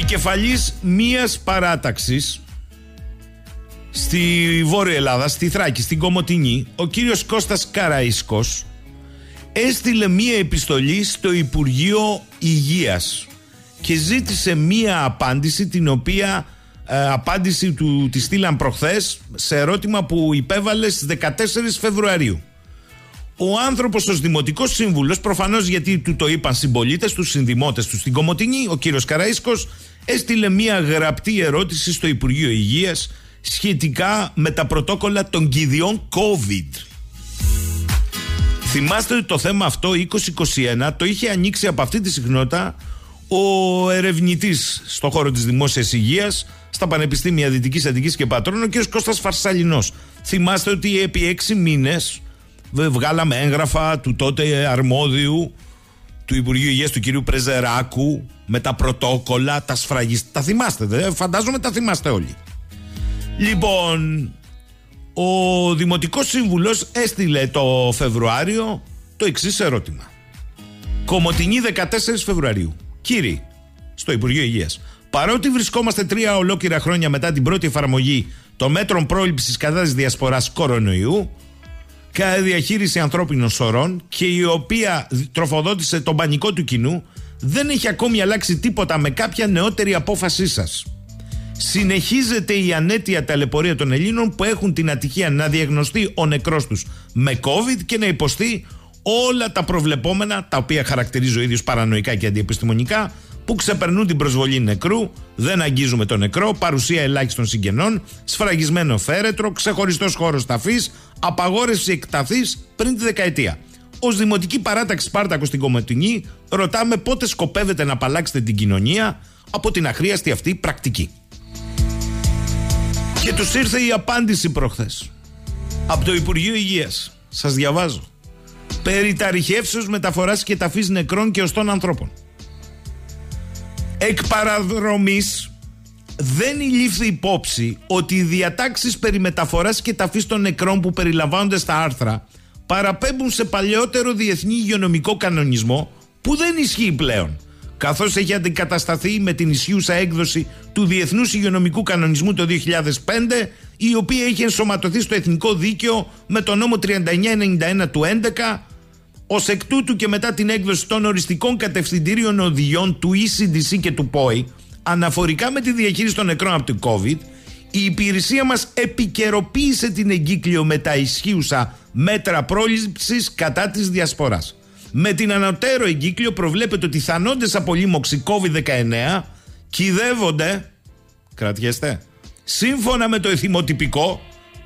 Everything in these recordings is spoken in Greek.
επικεφαλής μίας παράταξης στη Βόρεια Ελλάδα, στη Θράκη, στην Κομωτινή, ο κύριος Κώστας Καραΐσκος έστειλε μία επιστολή στο Υπουργείο Υγείας και ζήτησε μία απάντηση την οποία ε, απάντηση του τη στείλαν προχθές σε ερώτημα που υπέβαλε στις 14 Φεβρουαρίου. Ο άνθρωπος ω δημοτικός σύμβουλος, προφανώς γιατί του το είπαν συμπολίτες τους, συνδημότες τους στην Κομωτινή, ο κύριος Καραΐσκο, έστειλε μία γραπτή ερώτηση στο Υπουργείο Υγείας σχετικά με τα πρωτόκολλα των κηδιών COVID. Θυμάστε ότι το θέμα αυτό 2021 το είχε ανοίξει από αυτή τη συχνότητα ο ερευνητής στον χώρο της δημόσιας υγείας στα Πανεπιστήμια Δυτικής Αττικής και Πατρών, ο κ. Κώστας Φαρσαλινός. Θυμάστε ότι επί έξι μήνες βγάλαμε έγγραφα του τότε αρμόδιου του Υπουργείου Υγείας του κυρίου Πρεζεράκου με τα πρωτόκολλα, τα σφραγιστά. Τα θυμάστε, δε, φαντάζομαι τα θυμάστε όλοι. Λοιπόν, ο Δημοτικός Σύμβουλος έστειλε το Φεβρουάριο το εξής ερώτημα. Κομωτινή 14 Φεβρουαρίου. Κύριοι, στο Υπουργείο Υγείας, παρότι βρισκόμαστε τρία ολόκληρα χρόνια μετά την πρώτη εφαρμογή των μέτρων πρόληψης κατά της διασποράς κορονοϊού, κατά διαχείριση ανθρώπινων σωρών και η οποία τροφοδότησε τον πανικό του κοινού, δεν έχει ακόμη αλλάξει τίποτα με κάποια νεότερη απόφασή σας. Συνεχίζεται η ανέτεια ταλαιπωρία των Ελλήνων που έχουν την ατυχία να διαγνωστεί ο νεκρός τους με COVID και να υποστεί όλα τα προβλεπόμενα, τα οποία χαρακτηρίζει ο ίδιος παρανοϊκά και αντιεπιστημονικά, που ξεπερνούν την προσβολή νεκρού, δεν αγγίζουμε τον νεκρό, παρουσία ελάχιστων συγγενών, σφραγισμένο φέρετρο, ξεχωριστός χώρος ταφής, απαγόρευση εκταφή πριν τη δεκαετία. Ω Δημοτική Παράταξη Σπάρτακο στην Κομματινή, ρωτάμε πότε σκοπεύετε να απαλλάξετε την κοινωνία από την αχρίαστη αυτή πρακτική. Και τους ήρθε η απάντηση προχθές από το Υπουργείο Υγείας. Σας διαβάζω. Περί ταριχεύσεως μεταφοράς και ταφής νεκρών και οστών ανθρώπων. Εκ παραδρομής δεν ηλήφθη υπόψη ότι οι διατάξεις περί μεταφοράς και ταφής των νεκρών που περιλαμβάνονται στα άρθρα παραπέμπουν σε παλαιότερο διεθνή υγειονομικό κανονισμό που δεν ισχύει πλέον καθώς έχει αντικατασταθεί με την ισχύουσα έκδοση του Διεθνούς Υγειονομικού Κανονισμού το 2005 η οποία είχε ενσωματωθεί στο Εθνικό Δίκαιο με το νόμο 3991 του 11 Ω εκ τούτου και μετά την έκδοση των οριστικών κατευθυντήριων οδηγιών του ECDC και του POI αναφορικά με τη διαχείριση των νεκρών από την COVID, η υπηρεσία μας επικαιροποίησε την εγκύκλιο με τα ισχύουσα μέτρα πρόληψης κατά της διασποράς. Με την ανωτέρω εγκύκλιο προβλέπεται ότι θανόντες από λίμωξη COVID-19 κυδεύονται, κρατιέστε, σύμφωνα με το εθιμοτυπικό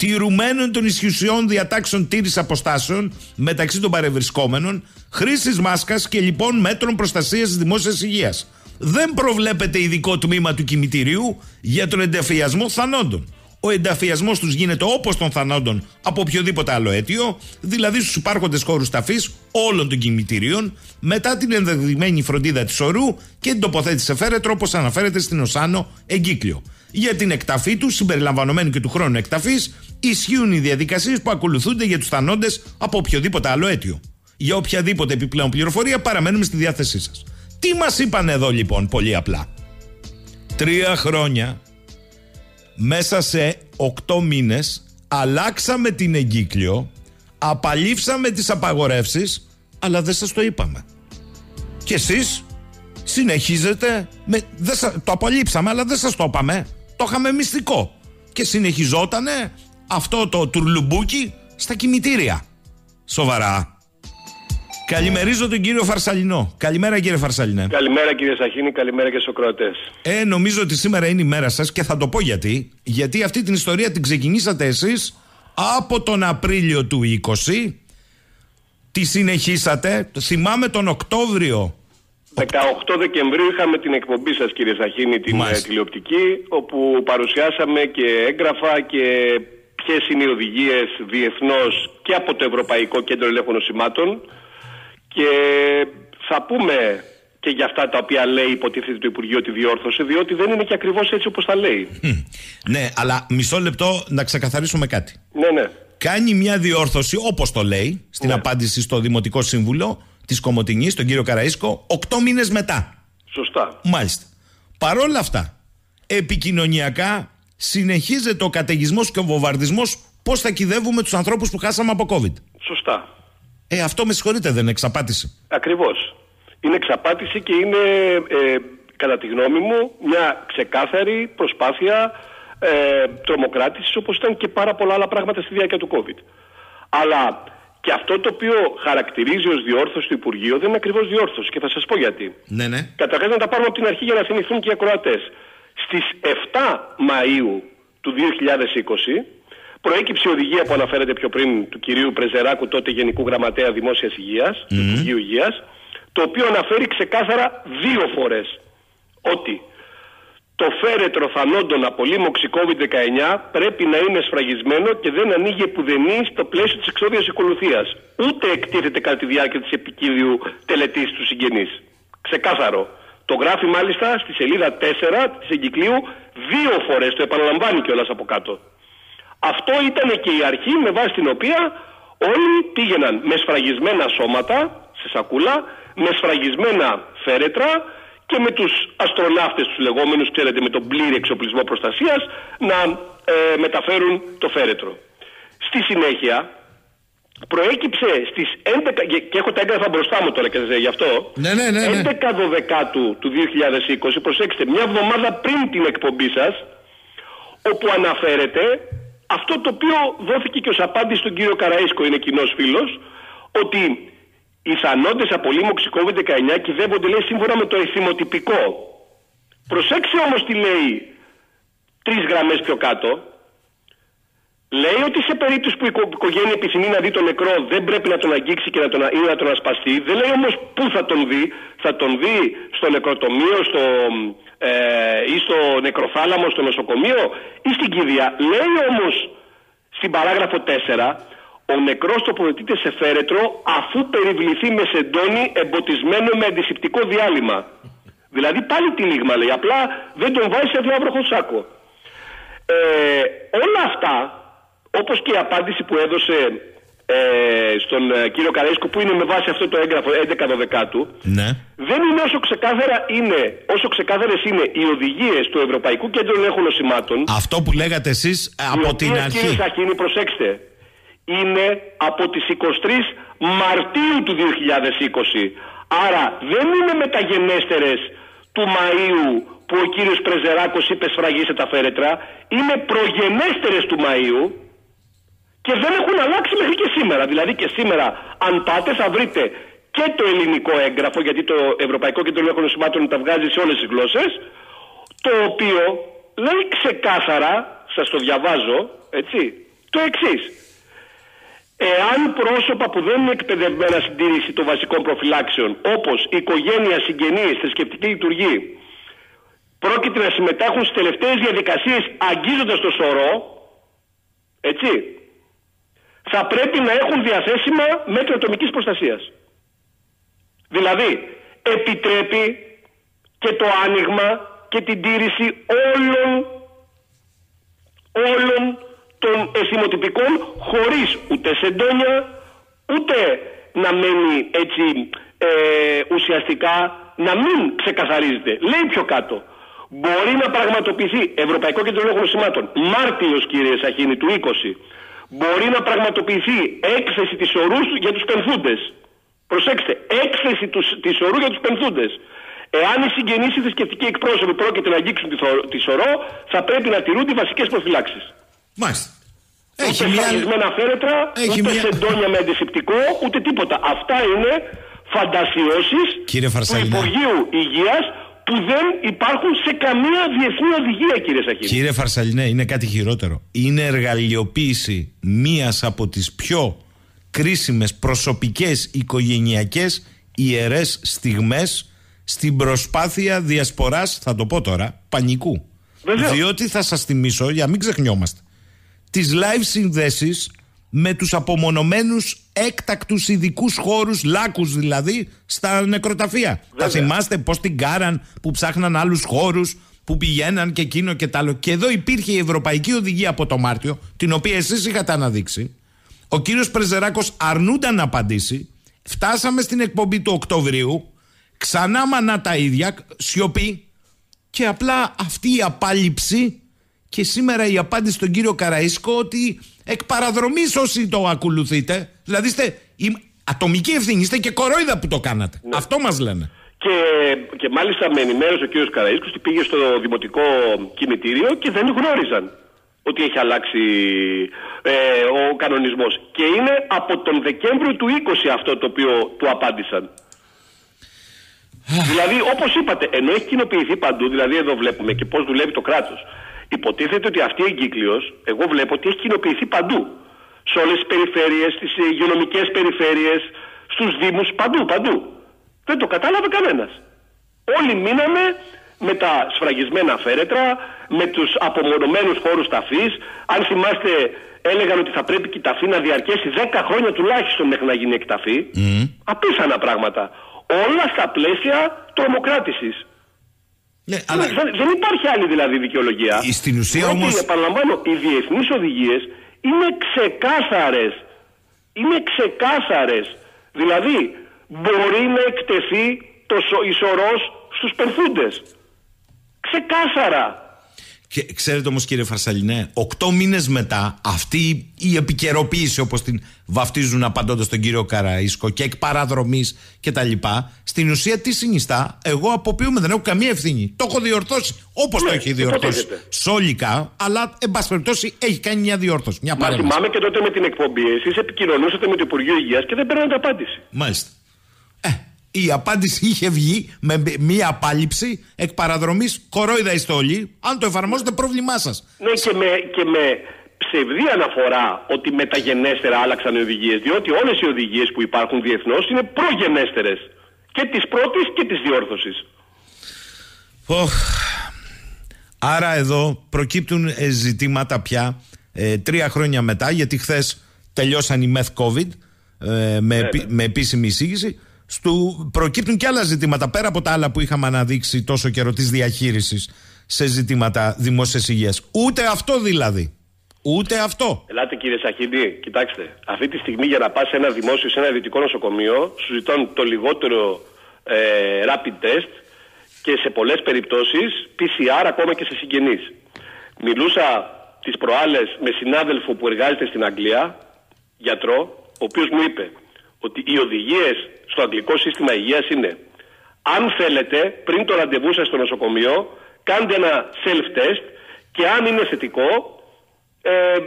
τηρουμένων των ισχυσιών διατάξεων τήρησης αποστάσεων μεταξύ των παρευρισκόμενων, χρήσης μάσκας και λοιπόν μέτρων προστασίας της δημόσιας υγείας. Δεν προβλέπεται ειδικό τμήμα του κημητηρίου για τον ενταφιασμό θανόντων. Ο ενταφιασμός τους γίνεται όπως των θανόντων από οποιοδήποτε άλλο αίτιο, δηλαδή στους υπάρχοντες χώρους ταφής όλων των κημητηρίων, μετά την ενδεδειγμένη φροντίδα της ορού και την τοποθέτηση σε φέρετρο όπως αναφέρεται στην Οσάνο εγκύκλιο. Για την εκταφή τους, συμπεριλαμβανομένου και του χρόνου εκταφής, ισχύουν οι διαδικασίες που ακολουθούνται για τους θανόντες από οποιοδήποτε άλλο αίτιο. Για οποιαδήποτε επιπλέον πληροφορία παραμένουμε στη διάθεσή σας. Τι μας είπαν εδώ λοιπόν, πολύ απλά; Τρία χρόνια μέσα σε οκτώ μήνες αλλάξαμε την εγκύκλιο, απαλήφσαμε τις απαγορεύσεις, αλλά δεν σας το είπαμε. Και εσείς συνεχίζετε, με, δεν το απαλήψαμε αλλά δεν σας το είπαμε, το είχαμε μυστικό. Και συνεχιζότανε αυτό το τουρλουμπούκι στα κημητήρια. Σοβαρά. Καλημερίζω τον κύριο Φαρσαλινό. Καλημέρα κύριε Φαρσαλινέ. Καλημέρα κύριε Σαχίνη, καλημέρα και Σοκρότε. Ε, νομίζω ότι σήμερα είναι η μέρα σας και θα το πω γιατί. Γιατί αυτή την ιστορία την ξεκινήσατε εσείς από τον Απρίλιο του 20. Τη συνεχίσατε. Θυμάμαι τον Οκτώβριο 18 Δεκεμβρίου είχαμε την εκπομπή σας κύριε Σαχίνη την ε, τηλεοπτική όπου παρουσιάσαμε και έγγραφα και ποιες είναι οι οδηγίες διεθνώς και από το Ευρωπαϊκό Κέντρο Ελέγχων Οσημάτων και θα πούμε και για αυτά τα οποία λέει υποτίθεται το Υπουργείο τη διόρθωσε, διότι δεν είναι και ακριβώς έτσι όπως τα λέει. Ναι, αλλά μισό λεπτό να ξεκαθαρίσουμε κάτι. Ναι, ναι. Κάνει μια διόρθωση όπως το λέει στην ναι. απάντηση στο Δημοτικό Σύμβουλο της Κομωτινής, τον κύριο Καραΐσκο, 8 μήνες μετά. Σωστά. Μάλιστα. Παρόλα αυτά, επικοινωνιακά συνεχίζεται ο καταιγισμός και ο βομβαρδισμός πώς θα κυδεύουμε τους ανθρώπους που χάσαμε από COVID; Σωστά. Ε, αυτό με συγχωρείτε, δεν είναι εξαπάτηση. Ακριβώς. Είναι εξαπάτηση και είναι, ε, κατά τη γνώμη μου, μια ξεκάθαρη προσπάθεια ε, τρομοκράτησης, όπως ήταν και πάρα πολλά άλλα πράγματα στη διάρκεια του COVID. Αλλά και αυτό το οποίο χαρακτηρίζει ως διόρθωση του Υπουργείου δεν είναι ακριβώς διόρθωση και θα σας πω γιατί. Ναι, ναι. Καταρχάς να τα πάρουμε από την αρχή για να θυμηθούν και οι ακροατές. Στις 7 Μαου του 2020 προέκυψε η οδηγία που αναφέρεται πιο πριν του κυρίου Πρεζεράκου, τότε Γενικού Γραμματέα Δημόσιας Υγείας, mm. του Υπουργείου Υγείας, το οποίο αναφέρει ξεκάθαρα δύο φορές ότι το φέρετρο θανόντων από λίμωξη COVID-19 πρέπει να είναι σφραγισμένο και δεν ανοίγει επουδενής στο πλαίσιο της εξόδιας ακολουθία. Ούτε εκτίθεται κατά τη διάρκεια της επικίδιου τελετής του συγγενείς. Ξεκάθαρο. Το γράφει μάλιστα στη σελίδα 4 της εγκυκλίου δύο φορές. Το επαναλαμβάνει κιόλας από κάτω. Αυτό ήταν και η αρχή με βάση την οποία όλοι πήγαιναν με σφραγισμένα σώματα σε σακούλα, με σφραγισμένα φέρετρα και με τους αστροναύτες τους λεγόμενους, ξέρετε, με τον πλήρη εξοπλισμό προστασίας να ε, μεταφέρουν το φέρετρο. Στη συνέχεια προέκυψε στις 11, και έχω τα έγγραφα μπροστά μου τώρα και δεν γι' αυτό, ναι, ναι, ναι, 11 Δωδεκάτου του 2020, προσέξτε, μια εβδομάδα πριν την εκπομπή σας, όπου αναφέρεται αυτό το οποίο δόθηκε και ως απάντηση στον κύριο Καραΐσκο, είναι κοινός φίλος, ότι οι θανόντες από λίμωξη COVID-19 κυδεύονται λέει σύμφωνα με το εθιμοτυπικό. Προσέξτε όμως τι λέει τρεις γραμμές πιο κάτω. Λέει ότι σε περίπτωση που η οικογένεια επιθυμεί να δει τον νεκρό δεν πρέπει να τον αγγίξει και να τον, ή να τον ασπαστεί. Δεν λέει όμως πού θα τον δει. Θα τον δει στο νεκροτομείο στο, ε, ή στο νεκροθάλαμο, στο νοσοκομείο ή στην κηδεία. Λέει όμως στην παράγραφο 4 ο νεκρός τοποθετείται σε φέρετρο αφού περιβληθεί με σεντόνι εμποτισμένο με αντισηπτικό διάλειμμα. Δηλαδή πάλι τη λίγμα λέει, απλά δεν τον βάζει σε διάβροχο σάκο. Ε, όλα αυτά, όπως και η απάντηση που έδωσε ε, στον ε, κύριο Καρέσκο που είναι με βάση αυτό το έγγραφο 11 Δεκάτου ναι. δεν είναι όσο, ξεκάθαρα είναι, όσο ξεκάθαρες είναι οι οδηγίες του Ευρωπαϊκού Κέντρου Ελέγχου Νοσημάτων Αυτό που λέγατε εσείς από την αρχή Κύριε Σαχίνη προσέξτε είναι από τις 23 Μαρτίου του 2020. Άρα δεν είναι μεταγενέστερες του Μαΐου που ο κύριος Πρεζεράκος είπε σφραγίσε τα φέρετρα. Είναι προγενέστερες του Μαΐου και δεν έχουν αλλάξει μέχρι και σήμερα. Δηλαδή και σήμερα αν πάτε θα βρείτε και το ελληνικό έγγραφο γιατί το Ευρωπαϊκό Κέντρο Ελέγχων Σημάτων τα βγάζει σε όλες τις γλώσσες το οποίο λέει ξεκάθαρα, σας το διαβάζω, έτσι, το εξής. Εάν πρόσωπα που δεν είναι εκπαιδευμένα στην τήρηση των βασικών προφυλάξεων, όπως οικογένεια, συγγενείς, θρησκευτική λειτουργή, πρόκειται να συμμετάχουν στις τελευταίες διαδικασίες αγγίζοντας το σωρό, έτσι, θα πρέπει να έχουν διαθέσιμα μέτρα ατομικής προστασίας. Δηλαδή, επιτρέπει και το άνοιγμα και την τήρηση όλων, όλων των εθιμοτυπικών χωρίς ούτε σεντόνια ούτε να μένει έτσι ε, ουσιαστικά να μην ξεκαθαρίζεται. Λέει πιο κάτω. Μπορεί να πραγματοποιηθεί Ευρωπαϊκό Κέντρο Λόγων Σημάτων Μάρτιος κύριε Σαχίνη του 20 μπορεί να πραγματοποιηθεί έκθεση της ορούς για τους πενθούντες. Προσέξτε, έκθεση της ορού για τους πενθούντες. Εάν οι συγγενείς ή θρησκευτικοί εκπρόσωποι πρόκειται να αγγίξουν τη σωρό, θα πρέπει να τηρούν οι βασικές προφυλάξεις. Μάλιστα. Έχει ούτε μια... φέρετρα, Έχει ούτε μια... σεντόνια με αντισηπτικό, ούτε τίποτα. Αυτά είναι φαντασιώσεις του Υπουργείου Υγείας που δεν υπάρχουν σε καμία διεθνή οδηγία, κύριε Σαχίνη. Κύριε Φαρσαλινέ, είναι κάτι χειρότερο. Είναι εργαλειοποίηση μίας από τις πιο κρίσιμες προσωπικές οικογενειακές ιερές στιγμές στην προσπάθεια διασποράς, θα το πω τώρα, πανικού. Διότι θα σας θυμίσω, για μην ξεχνιόμαστε, τις live συνδέσεις με τους απομονωμένους έκτακτους ειδικούς χώρους, λάκους δηλαδή, στα νεκροταφεία. Θα θυμάστε πώς την κάραν που ψάχναν άλλους χώρους, που πηγαίναν και εκείνο και τ' άλλο. Και εδώ υπήρχε η Ευρωπαϊκή Οδηγία από το Μάρτιο, την οποία εσείς είχατε αναδείξει. Ο κύριος Πρεζεράκος αρνούνταν να απαντήσει. Φτάσαμε στην εκπομπή του Οκτωβρίου. Ξανά μανά τα ίδια, σιωπή. και απλά αυτή η απάλληψη και σήμερα η απάντηση στον κύριο Καραΐσκο ότι εκ παραδρομής όσοι το ακολουθείτε, δηλαδή είστε η ατομική ευθύνη, είστε και κορόιδα που το κάνατε. Ναι. Αυτό μας λένε. Και, και μάλιστα με ενημέρωσε ο κύριος Καραΐσκος ότι πήγε στο δημοτικό κημητήριο και δεν γνώριζαν ότι έχει αλλάξει ε, ο κανονισμός. Και είναι από τον Δεκέμβριο του 20 αυτό το οποίο του απάντησαν. δηλαδή όπως είπατε, ενώ έχει κοινοποιηθεί παντού, δηλαδή εδώ βλέπουμε και πώς δουλεύει το κράτος, υποτίθεται ότι αυτή η εγκύκλειος, εγώ βλέπω ότι έχει κοινοποιηθεί παντού. Σε όλες τις περιφέρειες, στις υγειονομικές περιφέρειες, στους δήμους, παντού, παντού. Δεν το κατάλαβε κανένας. Όλοι μείναμε με τα σφραγισμένα φέρετρα, με τους απομονωμένους χώρους ταφής. Αν θυμάστε έλεγαν ότι θα πρέπει και η ταφή να διαρκέσει 10 χρόνια τουλάχιστον μέχρι να γίνει εκταφή. Mm. Απίθανα πράγματα. Όλα στα πλαίσια τρομοκράτησης. Ναι, αλλά... δεν, δεν υπάρχει άλλη δηλαδή δικαιολογία. Στην ουσία όμω. Επαναλαμβάνω, οι διεθνείς οδηγίες είναι ξεκάθαρες. Είναι ξεκάθαρες. Δηλαδή, μπορεί να εκτεθεί το ισορρός στους περθούντες. Ξεκάθαρα. Και ξέρετε όμως, κύριε Φαρσαλινέ, οκτώ μήνες μετά αυτή η επικαιροποίηση, όπως την βαφτίζουν απαντώντας τον κύριο Καραΐσκο και εκ παραδρομής κτλ., στην ουσία τι συνιστά, εγώ αποποιούμε, δεν έχω καμία ευθύνη. Το έχω διορθώσει όπως ναι, το έχει διορθώσει σόλικα, αλλά εν πάση περιπτώσει έχει κάνει μια διόρθωση. Μια Μα θυμάμαι και τότε με την εκπομπή, εσείς επικοινωνούσατε με το Υπουργείο Υγείας και δεν παίρνατε απάντηση. Μάλιστα η απάντηση είχε βγει με μία απάλληψη εκ παραδρομής κορόιδα ιστόλη. Αν το εφαρμόζετε, πρόβλημά σας. Ναι, και με, και με ψευδή αναφορά ότι μεταγενέστερα άλλαξαν οι οδηγίες. Διότι όλες οι οδηγίες που υπάρχουν διεθνώς είναι προγενέστερες. Και της πρώτης και της διόρθωσης. Άρα εδώ προκύπτουν ε, ζητήματα πια ε, τρία χρόνια μετά, γιατί χθες τελειώσαν οι meth COVID ε, με, ναι, ναι. με επίσημη εισήγηση στου προκύπτουν και άλλα ζητήματα πέρα από τα άλλα που είχαμε αναδείξει τόσο καιρό της διαχείρισης σε ζητήματα δημόσιας υγείας. Ούτε αυτό δηλαδή. Ούτε αυτό. Ελάτε κύριε Σαχίδη, κοιτάξτε. Αυτή τη στιγμή για να πας σε ένα δημόσιο, σε ένα ιδιωτικό νοσοκομείο, σου ζητώνουν το λιγότερο ε, rapid test και σε πολλές περιπτώσεις PCR ακόμα και σε συγγενείς. Μιλούσα τις προάλλες με συνάδελφο που εργάζεται στην Αγγλία, γιατρό, ο οποίος μου είπε ότι οι οδηγίες στο αγγλικό σύστημα υγείας είναι αν θέλετε πριν το ραντεβού σας στο νοσοκομείο κάντε ένα self-test και αν είναι θετικό ε,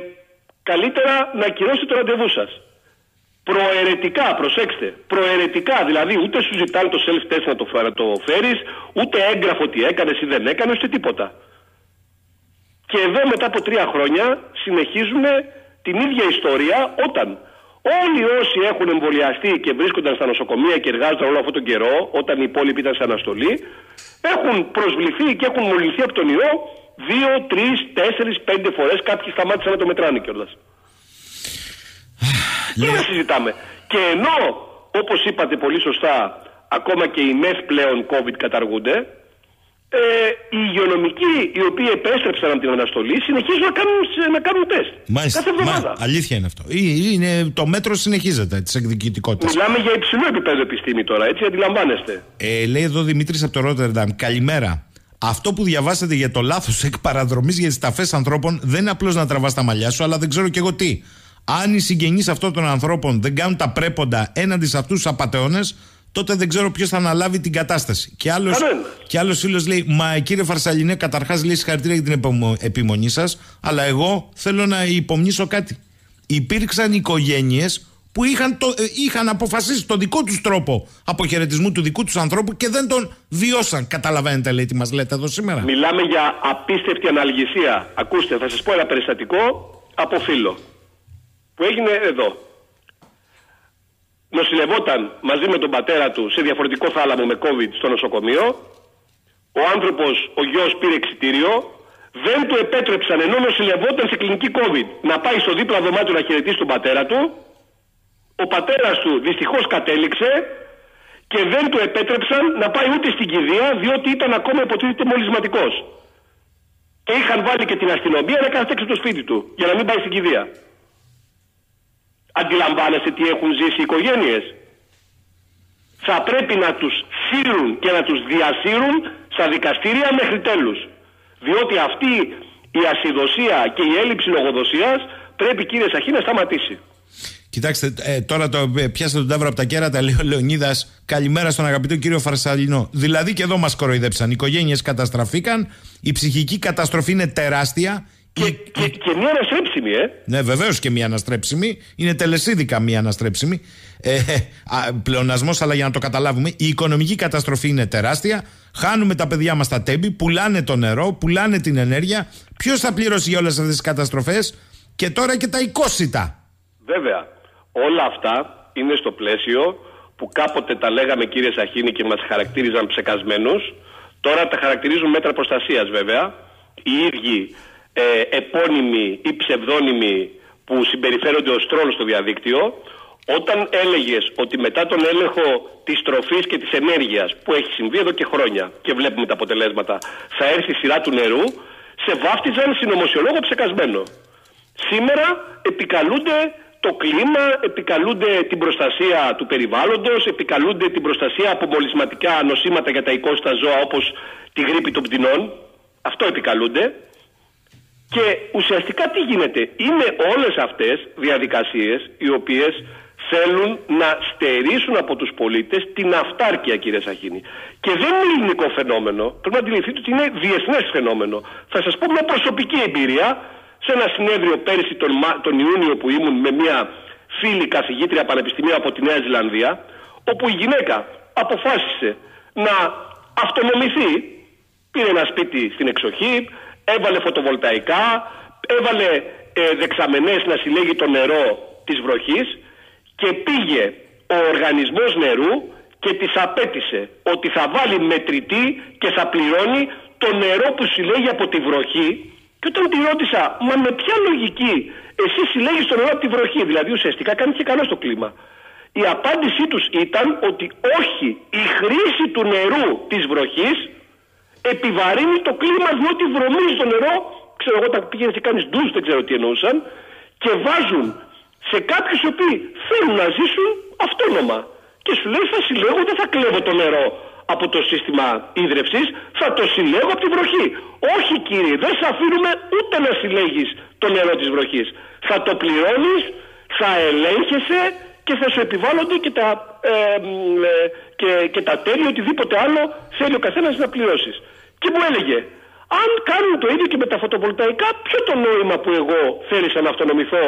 καλύτερα να ακυρώσετε το ραντεβού σας. Προαιρετικά, προσέξτε, προαιρετικά, δηλαδή ούτε σου ζητάνε το self-test να το, να το φέρεις, ούτε έγγραφο τι έκανες ή δεν έκανες, ούτε τίποτα. Και εδώ μετά από τρία χρόνια συνεχίζουμε την ίδια ιστορία όταν Όλοι όσοι έχουν εμβολιαστεί και βρίσκονταν στα νοσοκομεία και εργάζονταν όλο αυτόν τον καιρό, όταν οι υπόλοιποι ήταν σε αναστολή, έχουν προσβληθεί και έχουν μολυνθεί από τον ιό δύο, τρεις, τέσσερις, πέντε φορές. Κάποιοι σταμάτησαν να το μετράνε κιόλας. Τι να συζητάμε. Και ενώ, όπως είπατε πολύ σωστά, ακόμα και οι μεθ πλέον COVID καταργούνται, ε, οι υγειονομικοί οι οποίοι επέστρεψαν από την αναστολή συνεχίζουν να κάνουν, να κάνουν τεστ. Μάλιστα. Κάθε εβδομάδα. Μα, αλήθεια είναι αυτό. Είναι, το μέτρο συνεχίζεται της εκδικητικότητας. Μιλάμε για υψηλό επίπεδο επιστήμη τώρα, έτσι αντιλαμβάνεστε. Ε, λέει εδώ Δημήτρης από το Ρότερνταμ, καλημέρα. Αυτό που διαβάσατε για το λάθος εκ παραδρομής για τις ταφές ανθρώπων δεν είναι απλώς να τραβάς τα μαλλιά σου, αλλά δεν ξέρω κι εγώ τι. Αν οι συγγενείς αυτών των ανθρώπων δεν κάνουν τα πρέποντα έναντι σε αυτούς τους απαταιώνες, τότε δεν ξέρω ποιος θα αναλάβει την κατάσταση. Και άλλο και άλλος φίλος λέει: Μα κύριε Φαρσαλινέ, καταρχάς λέει συγχαρητήρια για την επιμονή σας, αλλά εγώ θέλω να υπομνήσω κάτι. Υπήρξαν οικογένειες που είχαν, το, ε, είχαν αποφασίσει τον δικό τους τρόπο αποχαιρετισμού του δικού τους ανθρώπου και δεν τον βιώσαν. Καταλαβαίνετε, λέει, τι μας λέτε εδώ σήμερα. Μιλάμε για απίστευτη αναλγησία. Ακούστε, θα σας πω ένα περιστατικό από φίλο που έγινε εδώ νοσηλευόταν μαζί με τον πατέρα του σε διαφορετικό θάλαμο με COVID στο νοσοκομείο. Ο άνθρωπος, ο γιος πήρε εξητήριο. Δεν του επέτρεψαν ενώ νοσηλευόταν σε κλινική COVID να πάει στο δίπλα δωμάτιο να χαιρετήσει τον πατέρα του. Ο πατέρας του δυστυχώς κατέληξε και δεν του επέτρεψαν να πάει ούτε στην κηδεία διότι ήταν ακόμα υποτίθεται μολυσματικός. Και είχαν βάλει και την αστυνομία να κάθεται έξω το σπίτι του για να μην πάει στην κηδεία. Αντιλαμβάνεστε τι έχουν ζήσει οι οικογένειες. Θα πρέπει να τους σύρουν και να τους διασύρουν στα δικαστήρια μέχρι τέλους. Διότι αυτή η ασυδοσία και η έλλειψη λογοδοσίας πρέπει κύριε Σαχή να σταματήσει. Κοιτάξτε, ε, τώρα το ε, πιάστε τον τάβρο από τα κέρατα, λέει ο Λεωνίδας. Καλημέρα στον αγαπητό κύριο Φαρσαλινό. Δηλαδή και εδώ μας κοροϊδέψαν. Οι οικογένειες καταστραφήκαν, η ψυχική καταστροφή είναι τεράστια. Και, και, και μια αναστρέψιμη, ε. Ναι, βεβαίως και μια αναστρέψιμη. Είναι τελεσίδικα μια αναστρέψιμη. Ε, Πλεονασμός, αλλά για να το καταλάβουμε, η οικονομική καταστροφή είναι τεράστια. Χάνουμε τα παιδιά μας τα τέμπη, πουλάνε το νερό, πουλάνε την ενέργεια. Ποιος θα πληρώσει για όλες αυτές τις καταστροφές, και τώρα και τα οικόσιτα. Βέβαια. Όλα αυτά είναι στο πλαίσιο που κάποτε τα λέγαμε κύριε Σαχίνη και μας χαρακτήριζαν ψεκασμένους. Τώρα τα χαρακτηρίζουν μέτρα προστασίας βέβαια. Οι ίδιοι ε, επώνυμοι ή ψευδόνυμοι που συμπεριφέρονται ως τρόλ στο διαδίκτυο όταν έλεγες ότι μετά τον έλεγχο της τροφής και της ενέργειας που έχει συμβεί εδώ και χρόνια και βλέπουμε τα αποτελέσματα θα έρθει η σειρά του νερού σε βάφτιζαν συνωμοσιολόγο ψεκασμένο. Σήμερα επικαλούνται το κλίμα, επικαλούνται την προστασία του περιβάλλοντος, επικαλούνται την προστασία από μολυσματικά νοσήματα για τα οικόστα ζώα όπως τη γρήπη των πτηνών. Αυτό επικαλούνται. Και ουσιαστικά τι γίνεται; Είναι όλες αυτές διαδικασίες οι οποίες θέλουν να στερήσουν από τους πολίτες την αυτάρκεια κύριε Σαχίνη. Και δεν είναι ελληνικό φαινόμενο. Πρέπει να αντιληφθείτε ότι είναι διεθνές φαινόμενο. Θα σας πω μια προσωπική εμπειρία σε ένα συνέδριο πέρυσι τον, τον Ιούνιο που ήμουν με μια φίλη καθηγήτρια πανεπιστημίου από τη Νέα Ζηλανδία, όπου η γυναίκα αποφάσισε να αυτονομηθεί. Πήρε ένα σπίτι στην εξοχή, έβαλε φωτοβολταϊκά, έβαλε ε, δεξαμενές να συλλέγει το νερό της βροχής και πήγε ο οργανισμός νερού και της απέτησε ότι θα βάλει μετρητή και θα πληρώνει το νερό που συλλέγει από τη βροχή και όταν τη ρώτησα, μα με ποια λογική εσύ συλλέγεις το νερό από τη βροχή, δηλαδή ουσιαστικά κάνει και καλό στο κλίμα. Η απάντησή τους ήταν ότι όχι, η χρήση του νερού της βροχής επιβαρύνει το κλίμα διότι βρωμίζει το νερό, ξέρω εγώ όταν πήγαινε και κάνεις ντους, δεν ξέρω τι εννοούσαν, και βάζουν σε κάποιους οι οποίοι θέλουν να ζήσουν αυτόνομα. Και σου λέει θα συλλέγω, δεν θα κλέβω το νερό από το σύστημα ίδρυυση, θα το συλλέγω από τη βροχή. Όχι κύριε, δεν σε αφήνουμε ούτε να συλλέγεις το νερό της βροχής. Θα το πληρώνεις, θα ελέγχεσαι και θα σου επιβάλλονται και τα, ε, ε, και, και τα τέλη, οτιδήποτε άλλο θέλει ο καθένας να πληρώσεις. Και μου έλεγε, αν κάνουν το ίδιο και με τα φωτοβολταϊκά, ποιο το νόημα που εγώ θέλησα να αυτονομηθώ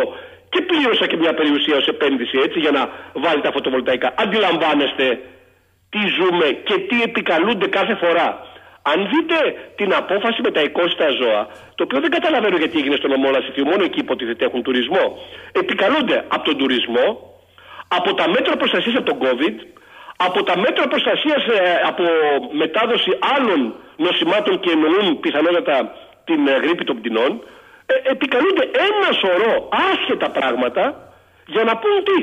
και πλήρωσα και μια περιουσία ως επένδυση έτσι για να βάλει τα φωτοβολταϊκά. Αντιλαμβάνεστε τι ζούμε και τι επικαλούνται κάθε φορά. Αν δείτε την απόφαση με τα οικόσιτα ζώα, το οποίο δεν καταλαβαίνω γιατί έγινε στον νομό Λασιθίου, μόνο εκεί υποτίθεται έχουν τουρισμό. Επικαλούνται από τον τουρισμό, από τα μέτρα προστασίας από τον COVID, από τα μέτρα προστασίας ε, από μετάδοση άλλων νοσημάτων και εννοούν πιθανότατα την ε, γρήπη των πτηνών, ε, επικαλούνται ένα σωρό άσχετα πράγματα για να πούν τι,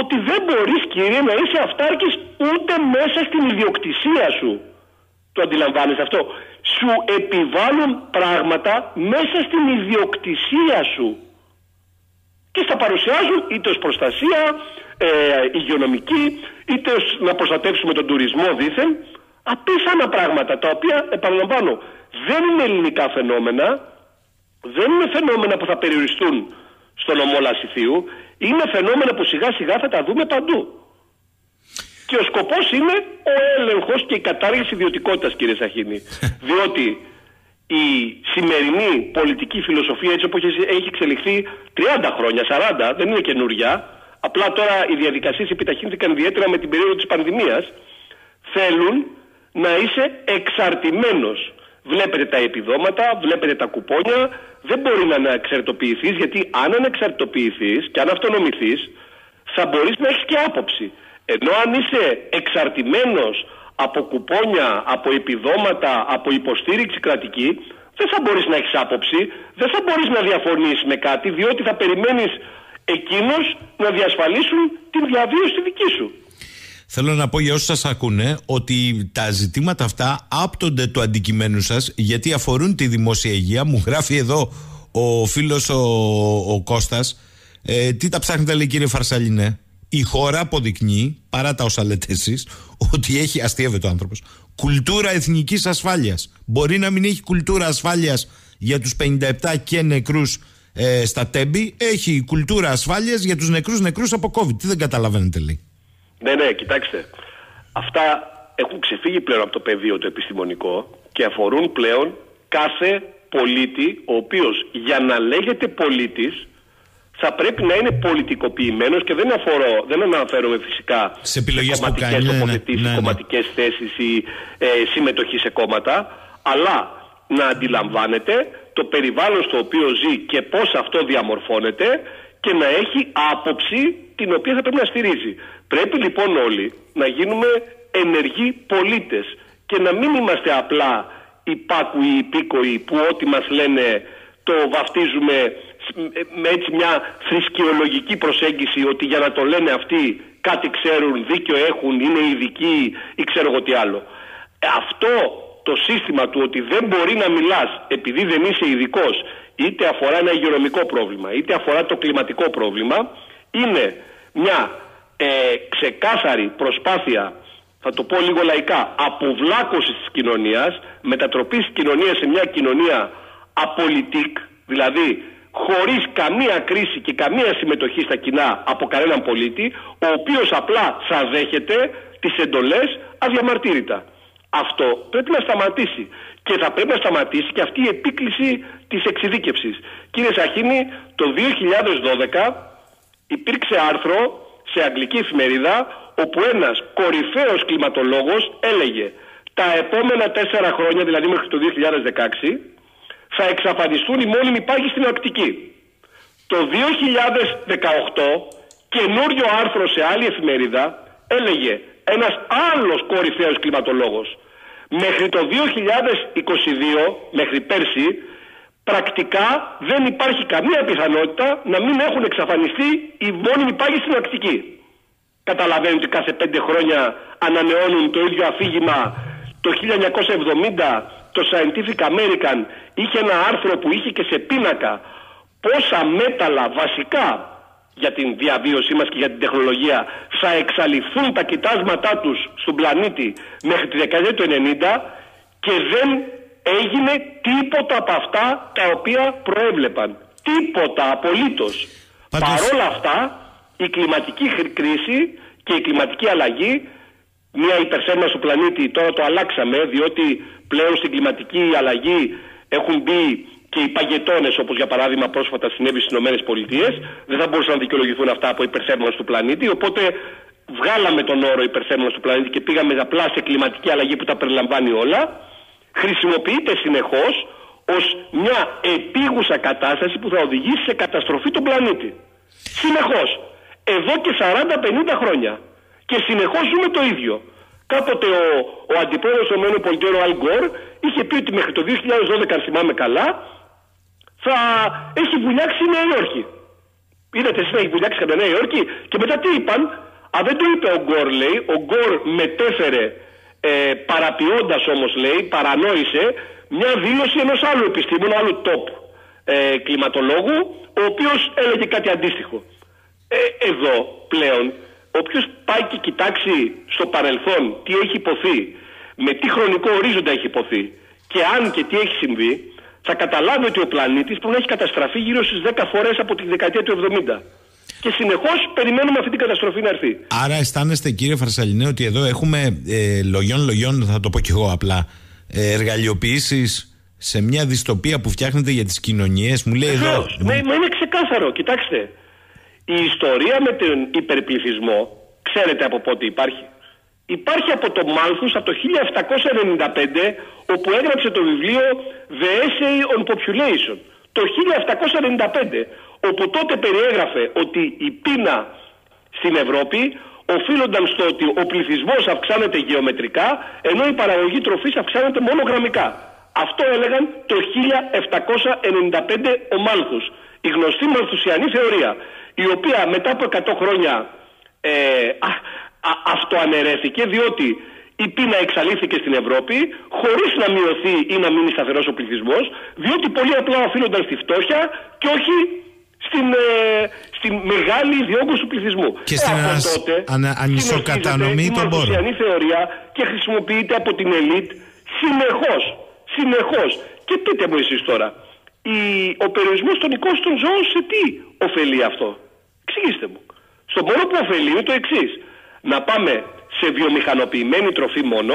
ότι δεν μπορείς κύριε να είσαι αυτάρκης ούτε μέσα στην ιδιοκτησία σου. Το αντιλαμβάνεις αυτό. Σου επιβάλλουν πράγματα μέσα στην ιδιοκτησία σου. Και στα παρουσιάζουν είτε ως προστασία ε, υγειονομική, είτε ως να προστατεύσουμε τον τουρισμό δήθεν. Απίθανα πράγματα τα οποία, επαναλαμβάνω, δεν είναι ελληνικά φαινόμενα, δεν είναι φαινόμενα που θα περιοριστούν στον νομό Λασιθίου, είναι φαινόμενα που σιγά σιγά θα τα δούμε παντού. Και ο σκοπός είναι ο έλεγχος και η κατάργηση ιδιωτικότητας κύριε Σαχίνη. Διότι η σημερινή πολιτική φιλοσοφία έτσι όπως έχει εξελιχθεί 30 χρόνια, 40, δεν είναι καινούρια. Απλά τώρα οι διαδικασίες επιταχύνθηκαν ιδιαίτερα με την περίοδο της πανδημίας. Θέλουν να είσαι εξαρτημένος Βλέπετε τα επιδόματα, βλέπετε τα κουπόνια, δεν μπορεί να ανεξαρτητοποιηθείς γιατί αν ανεξαρτητοποιηθείς και αν αυτονομηθείς θα μπορείς να έχεις και άποψη. Ενώ αν είσαι εξαρτημένος από κουπόνια, από επιδόματα, από υποστήριξη κρατική δεν θα μπορείς να έχεις άποψη, δεν θα μπορείς να διαφωνήσεις με κάτι διότι θα περιμένεις εκείνους να διασφαλίσουν την διαβίωση δική σου. Θέλω να πω για όσους σας ακούνε ότι τα ζητήματα αυτά άπτονται του αντικειμένου σας γιατί αφορούν τη δημόσια υγεία. Μου γράφει εδώ ο φίλος ο, ο Κώστας ε, τι τα ψάχνετε, λέει κύριε Φαρσαλινέ; Η χώρα αποδεικνύει, παρά τα όσα λέτε εσείς, ότι έχει αστείευε ο άνθρωπος. Κουλτούρα εθνικής ασφάλειας. Μπορεί να μην έχει κουλτούρα ασφάλειας για τους 57 και νεκρούς ε, στα τέμπη. Έχει κουλτούρα ασφάλειας για τους νεκρούς νεκρούς από COVID. Τι δεν καταλαβαίνετε, λέει. Ναι, ναι, κοιτάξτε. Αυτά έχουν ξεφύγει πλέον από το πεδίο το επιστημονικό και αφορούν πλέον κάθε πολίτη ο οποίος για να λέγεται πολίτης θα πρέπει να είναι πολιτικοποιημένος και δεν, αφορώ, δεν αναφέρομαι φυσικά σε επιλογές που κάνει, ναι, τοποθετήσεις, ναι, ναι, κομματικές θέσεις ή ε, συμμετοχή σε κόμματα, αλλά να αντιλαμβάνεται το περιβάλλον στο οποίο ζει και πώς αυτό διαμορφώνεται και να έχει άποψη την οποία θα πρέπει να στηρίζει. Πρέπει λοιπόν όλοι να γίνουμε ενεργοί πολίτες και να μην είμαστε απλά υπάκουοι υπήκοοι που ό,τι μας λένε το βαφτίζουμε με έτσι μια θρησκεολογική προσέγγιση ότι για να το λένε αυτοί κάτι ξέρουν, δίκιο έχουν, είναι ειδικοί ή ξέρω εγώ τι άλλο. Ε, αυτό το σύστημα του ότι δεν μπορεί να μιλάς επειδή δεν είσαι ειδικός, είτε αφορά ένα υγειονομικό πρόβλημα είτε αφορά το κλιματικό πρόβλημα είναι μια ε, ξεκάθαρη προσπάθεια θα το πω λίγο λαϊκά αποβλάκωσης της κοινωνίας μετατροπής της κοινωνίας σε μια κοινωνία απολυτικ δηλαδή χωρίς καμία κρίση και καμία συμμετοχή στα κοινά από κανέναν πολίτη, ο οποίος απλά θα δέχεται τις εντολές αδιαμαρτύρητα. Αυτό πρέπει να σταματήσει. Και θα πρέπει να σταματήσει και αυτή η επίκληση της εξειδίκευσης. Κύριε Σαχίνη, το 2012 υπήρξε άρθρο σε αγγλική εφημερίδα όπου ένας κορυφαίος κλιματολόγος έλεγε τα επόμενα τέσσερα χρόνια, δηλαδή μέχρι το 2016, θα εξαφανιστούν οι μόνιμοι πάγοι στην Αρκτική. Το 2018 καινούριο άρθρο σε άλλη εφημερίδα έλεγε ένας άλλος κορυφαίος κλιματολόγος μέχρι το 2022, μέχρι πέρσι, πρακτικά δεν υπάρχει καμία πιθανότητα να μην έχουν εξαφανιστεί οι μόνιμοι πάγοι στην Αρκτική. Καταλαβαίνετε ότι κάθε πέντε χρόνια ανανεώνουν το ίδιο αφήγημα το 1970 το Scientific American είχε ένα άρθρο που είχε και σε πίνακα πόσα μέταλλα βασικά για την διαβίωσή μας και για την τεχνολογία θα εξαλειφθούν τα κοιτάσματά τους στον πλανήτη μέχρι τη δεκαετία του 90 και δεν έγινε τίποτα από αυτά τα οποία προέβλεπαν. Τίποτα απολύτως. Πάντως... Παρόλα αυτά η κλιματική κρίση και η κλιματική αλλαγή μια υπερσέρμανση του πλανήτη τώρα το αλλάξαμε διότι πλέον στην κλιματική αλλαγή έχουν μπει και οι παγετώνες, όπως για παράδειγμα πρόσφατα συνέβη στις ΗΠΑ, δεν θα μπορούσαν να δικαιολογηθούν αυτά από υπερθέρμανση του πλανήτη. Οπότε βγάλαμε τον όρο υπερθέρμανση του πλανήτη και πήγαμε απλά σε κλιματική αλλαγή που τα περιλαμβάνει όλα. Χρησιμοποιείται συνεχώς ως μια επίγουσα κατάσταση που θα οδηγήσει σε καταστροφή του πλανήτη. Συνεχώς. Εδώ και 40-50 χρόνια. Και συνεχώς ζούμε το ίδιο. Κάποτε ο, ο αντιπρόεδρος του ΗΠΑ, ο Αλ Γκόρ, είχε πει ότι μέχρι το 2012, αν θυμάμαι καλά, θα έχει βουλιάξει η Νέα Υόρκη. Είδατε εσείς να έχει βουλιάξει κατά Νέα Υόρκη; Και μετά τι είπαν; Α, δεν το είπε ο Γκόρ, λέει. Ο Γκόρ μετέφερε, ε, παραποιώντα όμως, λέει, παρανόησε μια δήλωση ενός άλλου επιστήμονα, άλλου top ε, κλιματολόγου, ο οποίος έλεγε κάτι αντίστοιχο. Ε, εδώ πλέον Όποιος πάει και κοιτάξει στο παρελθόν τι έχει υποθεί, με τι χρονικό ορίζοντα έχει υποθεί και αν και τι έχει συμβεί, θα καταλάβει ότι ο πλανήτης πρέπει να έχει καταστραφεί γύρω στις 10 φορές από τη δεκαετία του 70. Και συνεχώς περιμένουμε αυτή την καταστροφή να έρθει. Άρα, αισθάνεστε, κύριε Φαρσαλινέ, ότι εδώ έχουμε ε, λογιών λογιών, θα το πω κι εγώ απλά, ε, εργαλειοποιήσεις σε μια δυστοπία που φτιάχνεται για τις κοινωνίες; Μου λέει εδώ. Ναι, είναι ξεκάθαρο. Κοιτάξτε, η ιστορία με τον υπερπληθυσμό, ξέρετε από πότε υπάρχει. Υπάρχει από το Μάλθους από το 1795 όπου έγραψε το βιβλίο The Essay on Population. Το 1795 όπου τότε περιέγραφε ότι η πείνα στην Ευρώπη οφείλονταν στο ότι ο πληθυσμός αυξάνεται γεωμετρικά ενώ η παραγωγή τροφής αυξάνεται μόνο γραμμικά. Αυτό έλεγαν το 1795 ο Μάλθους. Η γνωστή μαλθουσιανή θεωρία η οποία μετά από 100 χρόνια ε, αυτοαναιρέθηκε διότι η πείνα εξαλείφθηκε στην Ευρώπη χωρίς να μειωθεί ή να μείνει σταθερός ο πληθυσμός διότι πολύ απλά οφείλονταν στη φτώχεια και όχι στην, ε, στην μεγάλη ιδιόγκωση του πληθυσμού. Και στην ε, τότε, ανα, ανισοκατανομή των πόρων. Η θεωρία και χρησιμοποιείται από την ελίτ συνεχώς. Συνεχώς. Και πείτε μου εσείς τώρα, η, ο περιορισμός των των ζώων σε τι ωφελεί αυτό; Εξηγήστε μου. Στον μόνο που ωφελεί είναι το εξής. Να πάμε σε βιομηχανοποιημένη τροφή μόνο,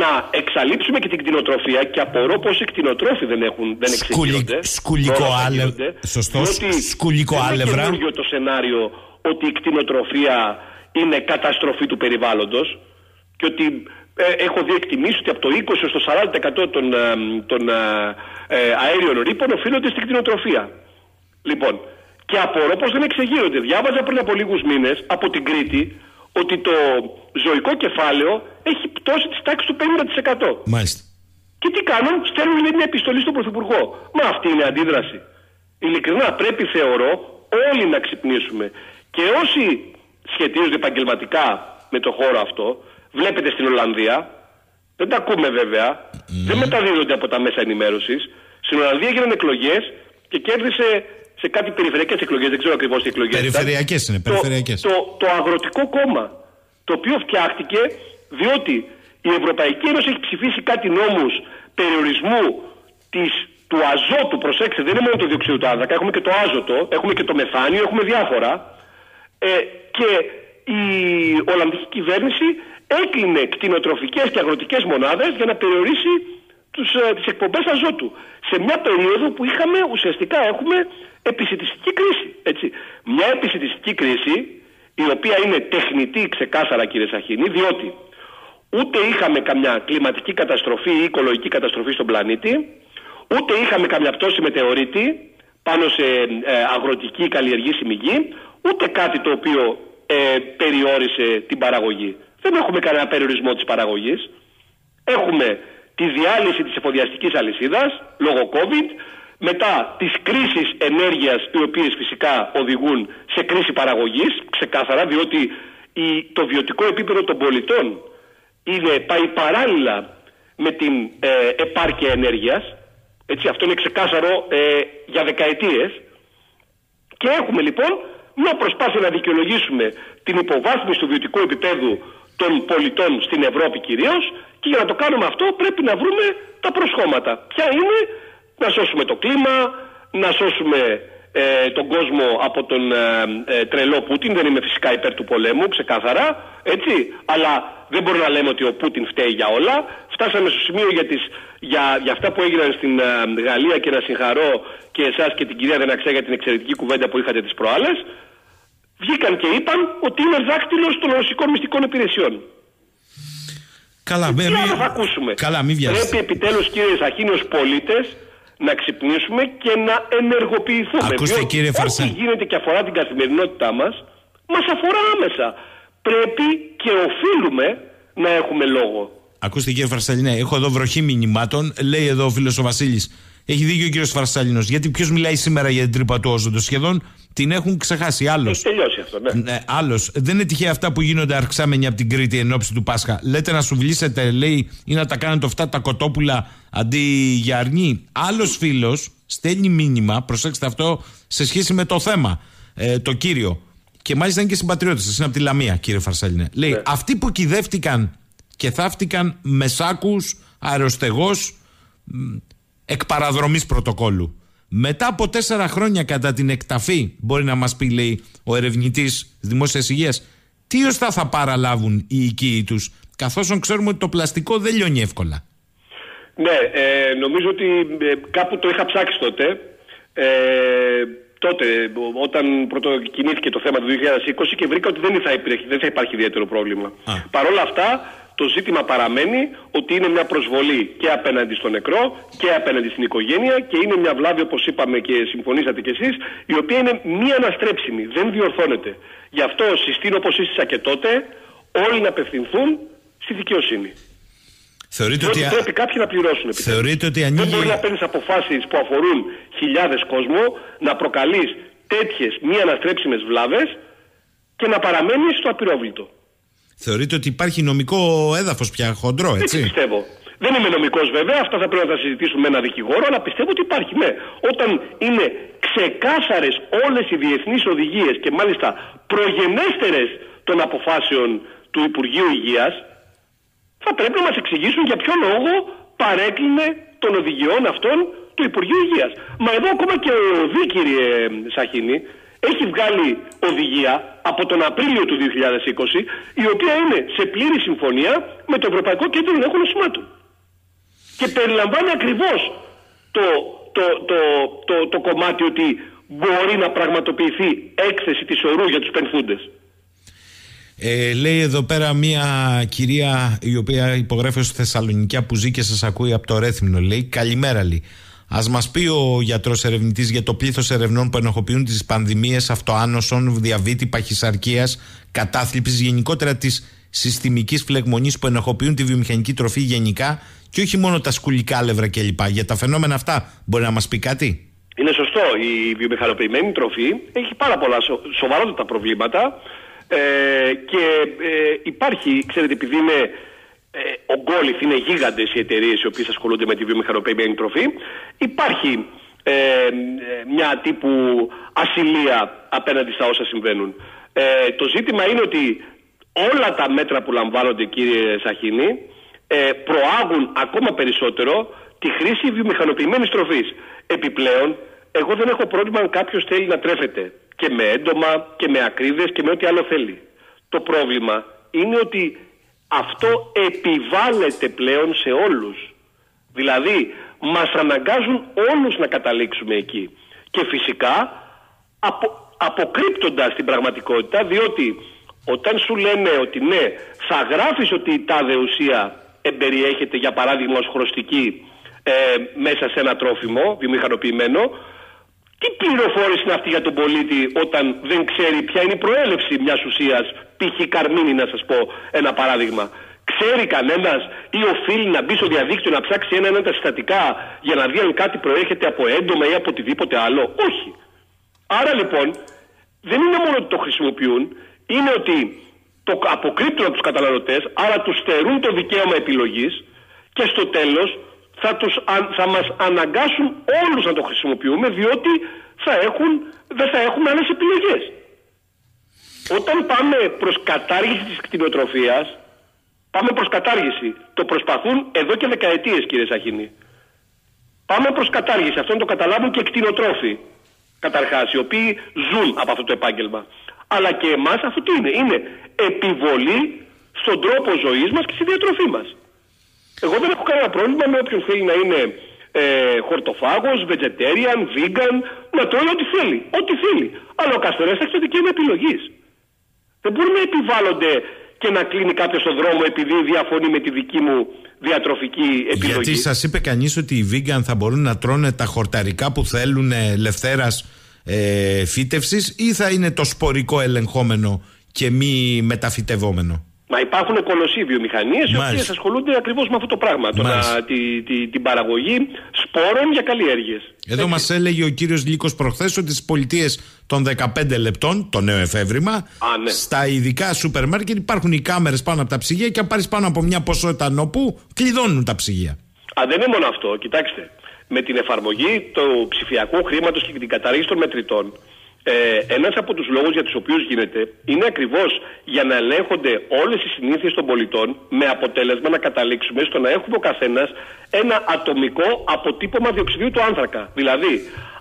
να εξαλείψουμε και την κτηνοτροφία και απορώ πως οι κτηνοτρόφοι δεν έχουν δεν εξηγούνται. Σκουλικό άλευρα. Σωστό. Σκουλικό άλευρα. Δεν είναι το σενάριο ότι η κτηνοτροφία είναι καταστροφή του περιβάλλοντος και ότι ε, έχω δει εκτιμήσεις ότι από το 20% στο 40% των, ε, των ε, ε, αέριων ρήπων οφείλονται στην κτηνοτροφία. Λοιπόν, και απορώ πως δεν εξεγείρονται. Διάβαζα πριν από λίγους μήνες από την Κρήτη ότι το ζωικό κεφάλαιο έχει πτώσει τη τάξη του 50%. Μάλιστα. Και τι κάνουν, στέλνουν μια επιστολή στον Πρωθυπουργό. Μα αυτή είναι αντίδραση. Ειλικρινά πρέπει θεωρώ όλοι να ξυπνήσουμε. Και όσοι σχετίζονται επαγγελματικά με το χώρο αυτό, βλέπετε στην Ολλανδία, δεν τα ακούμε βέβαια, δεν μεταδίδονται από τα μέσα ενημέρωσης. Στην Ολλανδία έγιναν εκλογές και κέρδισε σε κάτι περιφερειακές εκλογές, δεν ξέρω ακριβώς τι εκλογές. Περιφερειακές είναι, περιφερειακές. Το, το, το αγροτικό κόμμα, το οποίο φτιάχτηκε διότι η Ευρωπαϊκή Ένωση έχει ψηφίσει κάτι νόμους περιορισμού της, του αζότου. Προσέξτε, δεν είναι μόνο το διοξείδιο του άνθρακα, έχουμε και το άζωτο, έχουμε και το μεθάνιο, έχουμε διάφορα. Ε, και η Ολλανδική κυβέρνηση έκλεινε κτηνοτροφικές και αγροτικές μονάδες για να περιορίσει τους, ε, τις εκπομπές αζότου. Σε μια περίοδο που είχαμε, ουσιαστικά έχουμε επισητιστική κρίση. Έτσι. Μια επισητιστική κρίση η οποία είναι τεχνητή ξεκάθαρα κύριε Σαχίνη διότι ούτε είχαμε καμιά κλιματική καταστροφή ή οικολογική καταστροφή στον πλανήτη ούτε είχαμε καμιά πτώση μετεωρίτη πάνω σε ε, αγροτική καλλιεργήσιμη γη ούτε κάτι το οποίο ε, περιόρισε την παραγωγή. Δεν έχουμε κανένα περιορισμό της παραγωγής. Έχουμε τη διάλυση της εφοδιαστικής αλυσίδας λόγω COVID μετά τις κρίσεις ενέργειας οι οποίες φυσικά οδηγούν σε κρίση παραγωγής ξεκάθαρα διότι η, το βιωτικό επίπεδο των πολιτών είναι, πάει παράλληλα με την ε, επάρκεια ενέργειας έτσι, αυτό είναι ξεκάθαρο ε, για δεκαετίες. Και έχουμε λοιπόν μια προσπάθεια να δικαιολογήσουμε την υποβάθμιση του βιωτικού επίπεδου των πολιτών στην Ευρώπη κυρίως και για να το κάνουμε αυτό πρέπει να βρούμε τα προσχώματα. Ποια είναι; Να σώσουμε το κλίμα, να σώσουμε ε, τον κόσμο από τον ε, ε, τρελό Πούτιν. Δεν είμαι φυσικά υπέρ του πολέμου, ξεκάθαρα, έτσι. Αλλά δεν μπορούμε να λέμε ότι ο Πούτιν φταίει για όλα. Φτάσαμε στο σημείο για, τις, για, για αυτά που έγιναν στην Γαλλία και να συγχαρώ και εσάς και την κυρία Δεναξέ για την εξαιρετική κουβέντα που είχατε τις προάλλες. Βγήκαν και είπαν ότι είναι δάκτυλος των ρωσικών μυστικών υπηρεσιών. Καλά, τι άλλο θα ακούσουμε; Καλά, μην Πρέπει επιτέλους, κύριε Σαχίνη, ω πολίτες να ξυπνήσουμε και να ενεργοποιηθούμε. Ακούστε κύριε Φαρσέ. Ό,τι γίνεται και αφορά την καθημερινότητά μας, μας αφορά άμεσα. Πρέπει και οφείλουμε να έχουμε λόγο. Ακούστε κύριε Φαρσαλινέ, έχω εδώ βροχή μηνυμάτων. Λέει εδώ ο φίλος ο Βασίλης. Έχει δίκιο ο κύριος Φαρσάλινος. Γιατί ποιος μιλάει σήμερα για την τρύπα του όζοντο. Σχεδόν την έχουν ξεχάσει. Άλλος. Έχει τελειώσει αυτό, ναι. ναι Άλλος. Δεν είναι τυχαία αυτά που γίνονται αρξάμενοι από την Κρήτη εν ώψη του Πάσχα. Λέτε να σου βλύσετε, λέει, ή να τα κάνετε αυτά τα κοτόπουλα αντί για αρνή. Άλλος φίλος στέλνει μήνυμα, προσέξτε αυτό, σε σχέση με το θέμα, ε, το κύριο. Και μάλιστα είναι και συμπατριώτης. Είναι από τη Λαμία, κύριε Φαρσάλινε. Λέει, ναι. αυτοί που κυδεύτηκαν και θαύτηκαν με σάκους αεροστεγός εκ παραδρομής πρωτοκόλλου. Μετά από τέσσερα χρόνια κατά την εκταφή, μπορεί να μας πει λέει ο ερευνητής δημόσιας υγείας, τι ωστά θα παραλάβουν οι οικοί τους, καθώς ξέρουμε ότι το πλαστικό δεν λιώνει εύκολα. Ναι, ε, νομίζω ότι ε, κάπου το είχα ψάξει τότε. Ε, τότε, όταν πρωτοκινήθηκε το θέμα του 2020 και βρήκα ότι δεν θα, υπήρχε, δεν θα υπάρχει ιδιαίτερο πρόβλημα. Παρ' όλα αυτά, το ζήτημα παραμένει ότι είναι μια προσβολή και απέναντι στο νεκρό και απέναντι στην οικογένεια και είναι μια βλάβη όπως είπαμε και συμφωνήσατε κι εσείς η οποία είναι μη αναστρέψιμη, δεν διορθώνεται. Γι' αυτό συστήνω όπως σύστησα και τότε όλοι να απευθυνθούν στη δικαιοσύνη. Θεωρείτε ότι... πρέπει κάποιοι να πληρώσουν. Θεωρείτε ότι ανοίγει... Δεν μπορεί να παίρνεις αποφάσεις που αφορούν χιλιάδες κόσμο, να προκαλείς τέτοιες μη αναστρέψιμες βλάβες και να παραμένεις στο απειρόβλητο. Θεωρείτε ότι υπάρχει νομικό έδαφος πια χοντρό, έτσι; Δεν πιστεύω. Δεν είμαι νομικός βέβαια, αυτά θα πρέπει να τα συζητήσουμε με ένα δικηγόρο, αλλά πιστεύω ότι υπάρχει. Ναι, όταν είναι ξεκάθαρες όλες οι διεθνείς οδηγίες και μάλιστα προγενέστερες των αποφάσεων του Υπουργείου Υγείας θα πρέπει να μας εξηγήσουν για ποιο λόγο παρέκλεινε των οδηγιών αυτών του Υπουργείου Υγείας. Μα εδώ ακόμα και ο ΔΗ κύριε Σαχίνη έχει βγάλει οδηγία από τον Απρίλιο του 2020 η οποία είναι σε πλήρη συμφωνία με το Ευρωπαϊκό Κέντρο Ελέγχου Νοσημάτων. Και περιλαμβάνει ακριβώς το, το, το, το, το κομμάτι ότι μπορεί να πραγματοποιηθεί έκθεση της ορού για τους πενθούντες. Ε, λέει εδώ πέρα μια κυρία η οποία υπογράφει στη Θεσσαλονικιά που ζει και σας ακούει από το Ρέθμινο. Λέει καλημέρα λέει. Α μας πει ο γιατρός ερευνητής για το πλήθος ερευνών που ενοχοποιούν τις πανδημίες αυτοάνωσων, διαβήτη, παχυσαρκίας, κατάθλιψης, γενικότερα της συστημικής φλεγμονής που ενοχοποιούν τη βιομηχανική τροφή γενικά και όχι μόνο τα σκουλικά λεύρα κλπ. Για τα φαινόμενα αυτά μπορεί να μας πει κάτι; Είναι σωστό. Η βιομηχανοποιημένη τροφή έχει πάρα πολλά σοβαρότατα προβλήματα ε, και ε, υπάρχει, ξέρετε, επειδή είναι ε, ογκόλυθ, είναι γίγαντες οι εταιρείες οι οποίες ασχολούνται με τη βιομηχανοποιημένη τροφή. Υπάρχει ε, μια τύπου ασυλία απέναντι στα όσα συμβαίνουν. Ε, το ζήτημα είναι ότι όλα τα μέτρα που λαμβάνονται κύριε Σαχίνη ε, προάγουν ακόμα περισσότερο τη χρήση βιομηχανοποιημένης τροφής. Επιπλέον, εγώ δεν έχω πρόβλημα αν κάποιος θέλει να τρέφεται και με έντομα και με ακρίβειες και με ό,τι άλλο θέλει. Το πρόβλημα είναι ότι αυτό επιβάλλεται πλέον σε όλους. Δηλαδή μας αναγκάζουν όλους να καταλήξουμε εκεί. Και φυσικά απο, αποκρύπτοντας την πραγματικότητα διότι όταν σου λένε ότι ναι θα γράφεις ότι η τάδε ουσία εμπεριέχεται για παράδειγμα ως χρωστική ε, μέσα σε ένα τρόφιμο βιομηχανοποιημένο τι πληροφόρηση είναι αυτή για τον πολίτη όταν δεν ξέρει ποια είναι η προέλευση μιας ουσίας, π.χ. καρμίνη, να σας πω ένα παράδειγμα. Ξέρει κανένας ή οφείλει να μπει στο διαδίκτυο να ψάξει ένα-ένα τα συστατικά για να δει αν κάτι προέρχεται από έντομα ή από οτιδήποτε άλλο; Όχι. Άρα λοιπόν δεν είναι μόνο ότι το χρησιμοποιούν, είναι ότι το αποκρύπτουν από τους καταναλωτές, άρα τους στερούν το δικαίωμα επιλογής και στο τέλος θα, τους, θα μας αναγκάσουν όλους να το χρησιμοποιούμε διότι θα έχουν, δεν θα έχουν άλλες επιλογές. Όταν πάμε προς κατάργηση της κτηνοτροφίας, πάμε προς κατάργηση. Το προσπαθούν εδώ και δεκαετίες κύριε Σαχίνη. Πάμε προς κατάργηση. Αυτό να το καταλάβουν και κτηνοτρόφοι καταρχάς, οι οποίοι ζουν από αυτό το επάγγελμα. Αλλά και εμάς αυτό τι είναι. Είναι επιβολή στον τρόπο ζωής μας και στη διατροφή μας. Εγώ δεν έχω κανένα πρόβλημα με όποιον θέλει να είναι ε, χορτοφάγος, vegetarian, vegan, να τρώει ό,τι θέλει. Ό,τι θέλει. Αλλά ο καθένας έχει το δικαίωμα επιλογής. Δεν μπορούν να επιβάλλονται και να κλείνει κάποιος στον δρόμο επειδή διαφωνεί με τη δική μου διατροφική επιλογή. Γιατί σας είπε κανείς ότι οι vegan θα μπορούν να τρώνε τα χορταρικά που θέλουν ελευθέρας ε, φύτευσης ή θα είναι το σπορικό ελεγχόμενο και μη μεταφυτευόμενο; Μα υπάρχουν κολοσσοί βιομηχανίες οι οποίες ασχολούνται ακριβώς με αυτό το πράγμα. να, τη, τη, την παραγωγή σπόρων για καλλιέργειες. Εδώ μας έλεγε ο κύριος Λίκο προχθές ότι στις πολιτείες των 15 λεπτών, το νέο εφεύρημα, ναι. στα ειδικά σούπερ μάρκετ υπάρχουν οι κάμερες πάνω από τα ψυγεία και αν πάρεις πάνω από μια ποσότητα νοπού, κλειδώνουν τα ψυγεία. Α, δεν είναι μόνο αυτό. Κοιτάξτε. Με την εφαρμογή του ψηφιακού χρήματος και την καταργήση των μετρητών, ε, ένας από τους λόγους για τους οποίους γίνεται είναι ακριβώς για να ελέγχονται όλες οι συνήθειες των πολιτών με αποτέλεσμα να καταλήξουμε στο να έχουμε ο καθένας ένα ατομικό αποτύπωμα διοξιδίου του άνθρακα. Δηλαδή,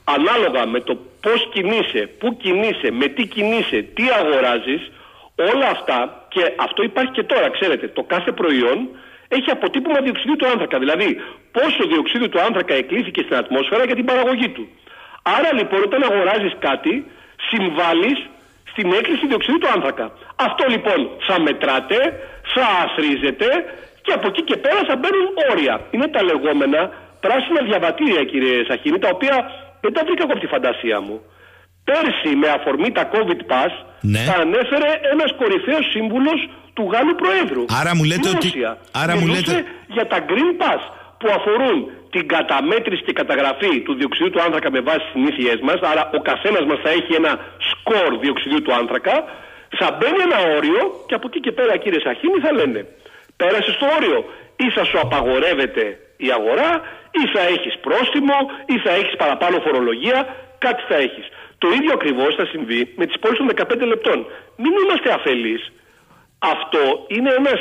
ανάλογα με το πώς κινείσαι, πού κινείσαι, με τι κινείσαι, τι αγοράζεις, όλα αυτά και αυτό υπάρχει και τώρα, ξέρετε, το κάθε προϊόν έχει αποτύπωμα διοξιδίου του άνθρακα. Δηλαδή, πόσο διοξίδιο του άνθρακα εκλήθηκε στην ατμόσφαιρα για την παραγωγή του. Άρα λοιπόν όταν αγοράζεις κάτι συμβάλλεις στην έκκληση διοξιδίου του άνθρακα. Αυτό λοιπόν θα μετράτε, θα αθρίζετε και από εκεί και πέρα θα μπαίνουν όρια. Είναι τα λεγόμενα πράσινα διαβατήρια κύριε Σαχίνη τα οποία δεν τα βρήκα εγώ από τη φαντασία μου. Πέρσι με αφορμή τα COVID Pass ναι. τα ανέφερε ένας κορυφαίος σύμβουλος του Γάλλου Προέδρου. Άρα μου λέτε ότι... Άρα μου λέτε... για τα Green Pass που αφορούν την καταμέτρηση και καταγραφή του διοξιδίου του άνθρακα με βάση τις συνήθειές μας, άρα ο καθένας μας θα έχει ένα σκορ διοξιδίου του άνθρακα, θα μπαίνει ένα όριο και από εκεί και πέρα, κύριε Σαχίνη, θα λένε πέρασες στο όριο ή θα σου απαγορεύεται η η αγορά ή θα έχεις πρόστιμο ή θα έχεις παραπάνω φορολογία, κάτι θα έχεις. Το ίδιο ακριβώς θα συμβεί με τις πόλεις των 15 λεπτών. Μην είμαστε αφελείς. Αυτό είναι ένας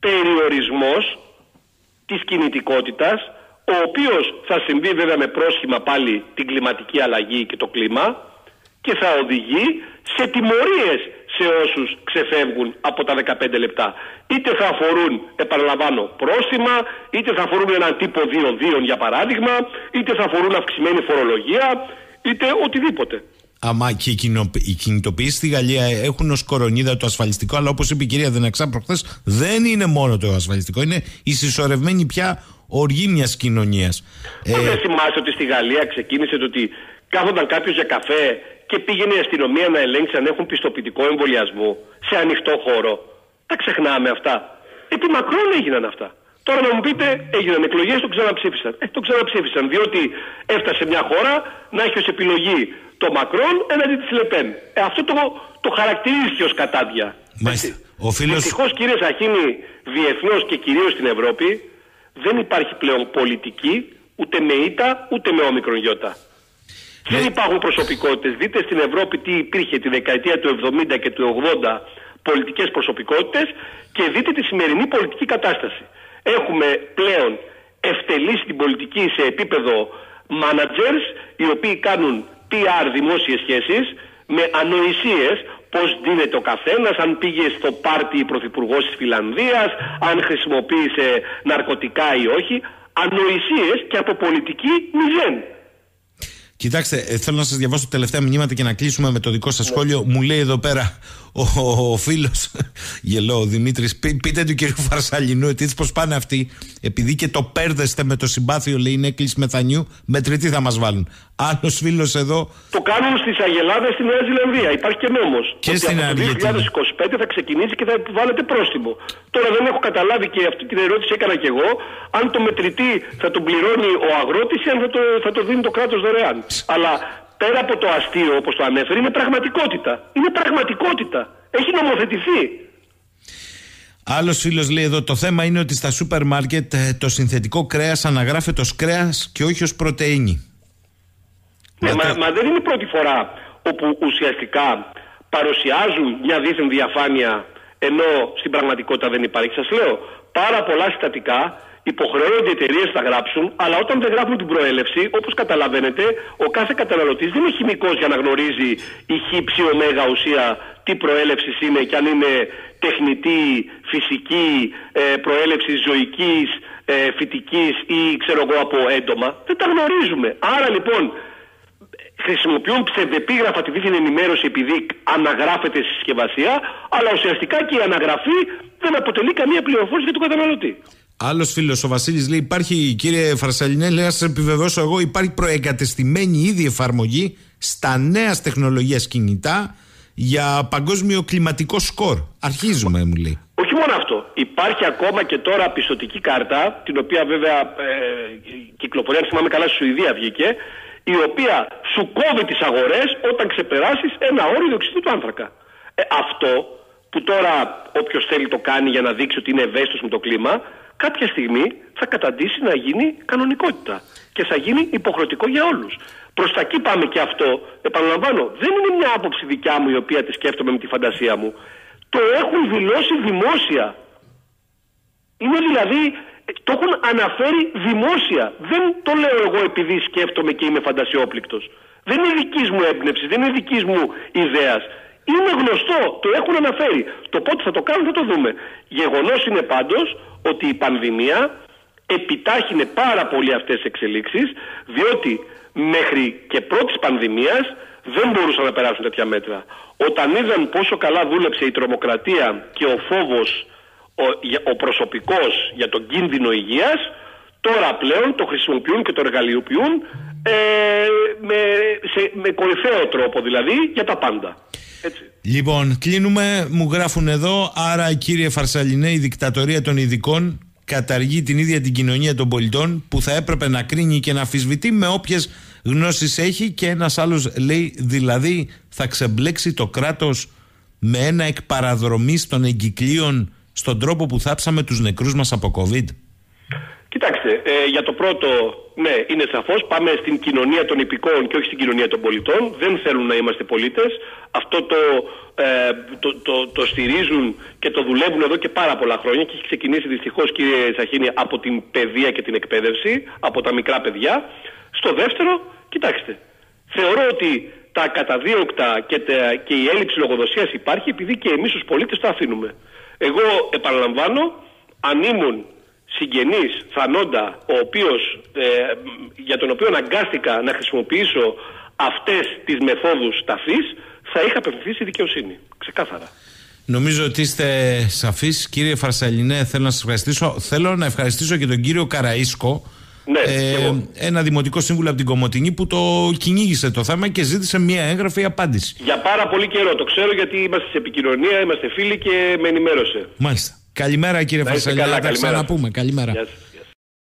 περιορισμός της κινητικότητας ο οποίος θα συμβεί βέβαια με πρόσχημα πάλι την κλιματική αλλαγή και το κλίμα και θα οδηγεί σε τιμωρίες σε όσους ξεφεύγουν από τα 15 λεπτά. Είτε θα αφορούν, επαναλαμβάνω, πρόστιμα, είτε θα αφορούν έναν τύπο δύο για παράδειγμα, είτε θα αφορούν αυξημένη φορολογία, είτε οτιδήποτε. Αμά και οι κινητοποιήσεις στη Γαλλία έχουν ως κορονίδα το ασφαλιστικό, αλλά όπως είπε η κυρία Δεναξά προχθές, δεν είναι μόνο το ασφαλιστικό, είναι η συσσωρευμένη πια οργή μιας κοινωνίας. Ε... Δεν θυμάστε ότι στη Γαλλία ξεκίνησε το ότι κάθονταν κάποιος για καφέ και πήγαινε η αστυνομία να ελέγξει αν έχουν πιστοποιητικό εμβολιασμό σε ανοιχτό χώρο. Τα ξεχνάμε αυτά. Επί μακρόν έγιναν αυτά. Τώρα να μου πείτε, έγιναν εκλογές, το ξαναψήφισαν. Ε, το ξαναψήφισαν, διότι έφτασε μια χώρα να έχει ως επιλογή το Μακρόν έναντι της Λεπέν. Ε, αυτό το, το χαρακτηρίζει ως κατάδια. Μάλιστα. Ο φίλος... Ευτυχώς, κύριε Σαχίνη, διεθνώς και κυρίως στην Ευρώπη, δεν υπάρχει πλέον πολιτική ούτε με ήττα ούτε με όμικρον γιώτα. Δεν υπάρχουν προσωπικότητες. Δείτε στην Ευρώπη τι υπήρχε τη δεκαετία του 70 και του 80 πολιτικές προσωπικότητες και δείτε τη σημερινή πολιτική κατάσταση. Έχουμε πλέον ευτελίσει την πολιτική σε επίπεδο managers οι οποίοι κάνουν PR δημόσιες σχέσεις με ανοησίες πώς δίνεται ο καθένας, αν πήγε στο πάρτι πρωθυπουργός της Φιλανδίας, αν χρησιμοποίησε ναρκωτικά ή όχι. Ανοησίες και από πολιτική μηδέν. Κοιτάξτε, ε, θέλω να σας διαβάσω τα τελευταία μηνύματα και να κλείσουμε με το δικό σας σχόλιο. Μου λέει εδώ πέρα ο, ο, ο φίλος, γελό, ο Δημήτρης, πείτε του κύριου Φαρσαλινού, έτσι πώς πάνε αυτοί, επειδή και το πέρδεστε με το συμπάθειο, λέει είναι έκκληση μεθανιού, μετρητή θα μας βάλουν. Άλλος φίλος εδώ. Το κάνουν στις Αγελάδες στη Νέα Ζηλανδία. Υπάρχει και νόμος. Και ότι στην Αργεντινή. Το 2025 θα ξεκινήσει και θα επιβάλλεται πρόστιμο. Τώρα δεν έχω καταλάβει και αυτή την ερώτηση έκανα και εγώ, αν το μετρητή θα τον πληρώνει ο αγρότης ή αν θα το, θα το δίνει το κράτος δωρεάν. Αλλά πέρα από το αστείο όπως το ανέφερε είναι πραγματικότητα. Είναι πραγματικότητα. Έχει νομοθετηθεί. Άλλος φίλος λέει εδώ: Το θέμα είναι ότι στα σούπερ μάρκετ ε, το συνθετικό κρέας αναγράφεται ως κρέας και όχι ως πρωτενη. Ναι, μα, μα δεν είναι η πρώτη φορά όπου ουσιαστικά παρουσιάζουν μια δίθεν διαφάνεια ενώ στην πραγματικότητα δεν υπάρχει. Σας λέω, πάρα πολλά συστατικά υποχρεώνονται οι εταιρείες να γράψουν, αλλά όταν δεν γράφουν την προέλευση, όπως καταλαβαίνετε, ο κάθε καταναλωτής δεν είναι χημικός για να γνωρίζει η χύψη ωμέγα ουσία τι προέλευσης είναι και αν είναι τεχνητή, φυσική, ε, προέλευση ζωικής, ε, φυτικής ή ξέρω εγώ από έντομα. Δεν τα γνωρίζουμε. Άρα λοιπόν χρησιμοποιούν ψευδεπίγραφα τη δίθεν ενημέρωση επειδή αναγράφεται στη συσκευασία, αλλά ουσιαστικά και η αναγραφή δεν αποτελεί καμία πληροφόρηση για τον καταναλωτή. Άλλος φίλος, ο Βασίλης, λέει: Υπάρχει, κύριε Φαρσαλινέ, λέει, να σα επιβεβαιώσω εγώ, υπάρχει προεγκατεστημένη ήδη εφαρμογή στα νέα τεχνολογία κινητά για παγκόσμιο κλιματικό σκορ. Αρχίζουμε, μου λέει. Όχι μόνο αυτό. Υπάρχει ακόμα και τώρα πιστοτική κάρτα, την οποία βέβαια ε, κυκλοφορεί, αν θυμάμαι καλά, στη Σουηδία βγήκε, η οποία σου κόβει τις αγορές όταν ξεπεράσεις ένα όριο διοξιδίου του άνθρακα. Ε, αυτό που τώρα όποιος θέλει το κάνει για να δείξει ότι είναι ευαίσθητος με το κλίμα, κάποια στιγμή θα καταντήσει να γίνει κανονικότητα και θα γίνει υποχρεωτικό για όλους. Προς τα εκεί πάμε και αυτό, επαναλαμβάνω, δεν είναι μια άποψη δικιά μου η οποία τη σκέφτομαι με τη φαντασία μου. Το έχουν δηλώσει δημόσια. Είναι δηλαδή το έχουν αναφέρει δημόσια. Δεν το λέω εγώ επειδή σκέφτομαι και είμαι φαντασιόπληκτος. Δεν είναι δικής μου έμπνευση, δεν είναι δικής μου ιδέας. Είναι γνωστό, το έχουν αναφέρει. Το πότε θα το κάνουν θα το δούμε. Γεγονός είναι πάντως ότι η πανδημία επιτάχυνε πάρα πολύ αυτές τις εξελίξεις διότι μέχρι και πρώτης πανδημίας δεν μπορούσαν να περάσουν τέτοια μέτρα. Όταν είδαν πόσο καλά δούλεψε η τρομοκρατία και ο φόβος ο, ο προσωπικός για τον κίνδυνο υγείας τώρα πλέον το χρησιμοποιούν και το εργαλειοποιούν ε, με, σε, με κορυφαίο τρόπο δηλαδή για τα πάντα. Έτσι. Λοιπόν, κλείνουμε, μου γράφουν εδώ, άρα κύριε Φαρσαλινέ η δικτατορία των ειδικών καταργεί την ίδια την κοινωνία των πολιτών που θα έπρεπε να κρίνει και να αφισβητεί με όποιες γνώσεις έχει και ένας άλλος λέει δηλαδή θα ξεμπλέξει το κράτος με ένα εκ των εγκυκλίων στον τρόπο που θάψαμε τους νεκρούς μας από COVID. Κοιτάξτε, ε, για το πρώτο, ναι, είναι σαφώς. Πάμε στην κοινωνία των υπηκόων και όχι στην κοινωνία των πολιτών. Δεν θέλουν να είμαστε πολίτες. Αυτό το, ε, το, το, το, στηρίζουν και το δουλεύουν εδώ και πάρα πολλά χρόνια και έχει ξεκινήσει δυστυχώς, κύριε Σαχίνη, από την παιδεία και την εκπαίδευση, από τα μικρά παιδιά. Στο δεύτερο, κοιτάξτε, θεωρώ ότι τα καταδίωκτα και, και η έλλειψη λογοδοσίας υπάρχει επειδή και εμείς ως πολίτες το αφήνουμε. Εγώ επαναλαμβάνω, αν ήμουν συγγενής Θανόντα, ο οποίος, ε, για τον οποίο αναγκάστηκα να χρησιμοποιήσω αυτές τις μεθόδους ταφής, θα είχα απευθυνθεί στη δικαιοσύνη. Ξεκάθαρα. Νομίζω ότι είστε σαφείς. Κύριε Φαρσαλινέ, θέλω να σας ευχαριστήσω. Θέλω να ευχαριστήσω και τον κύριο Καραΐσκο, ναι, ε, ένα δημοτικό σύμβουλο από την Κομωτινή που το κυνήγησε το θέμα και ζήτησε μια έγγραφη απάντηση. Για πάρα πολύ καιρό. Το ξέρω γιατί είμαστε σε επικοινωνία, είμαστε φίλοι και με ενημέρωσε. Μάλιστα. Καλημέρα κύριε Φασαλιά, θα τα ξαναπούμε. Καλημέρα.